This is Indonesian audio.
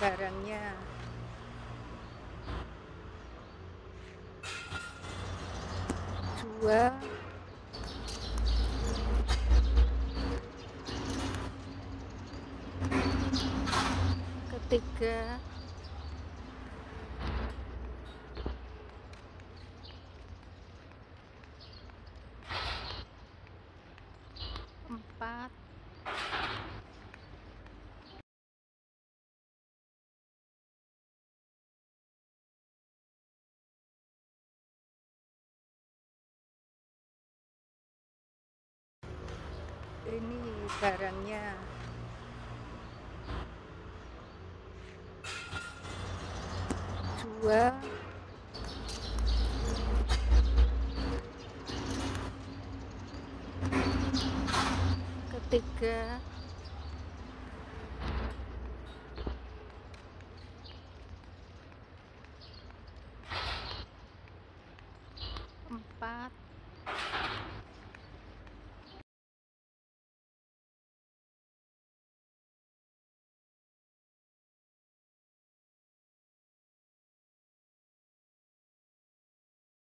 barangnya. Dua. Ketiga. Empat ini barangnya. Dua ketiga. Empat